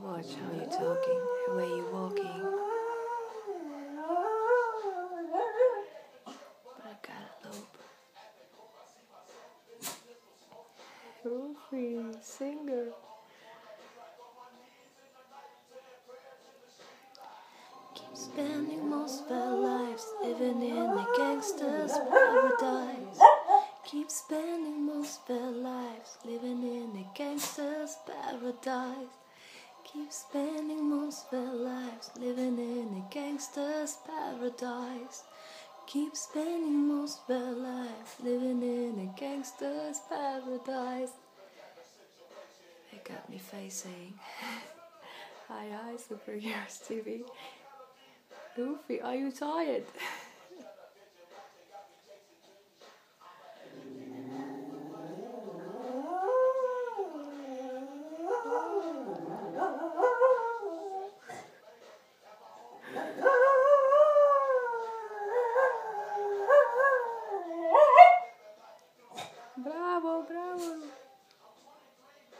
watch how you're talking, the way you're walking. But I gotta loop. Rufy, singer. Keep spending most of our lives living in a gangster's paradise. Keep spending most of our lives living in a gangster's paradise. Keep spending most of our lives living in a gangster's paradise. Keep spending most of our lives living in a gangster's paradise. They got me facing. hi, hi, Superheroes TV. Goofy, are you tired? Abraço!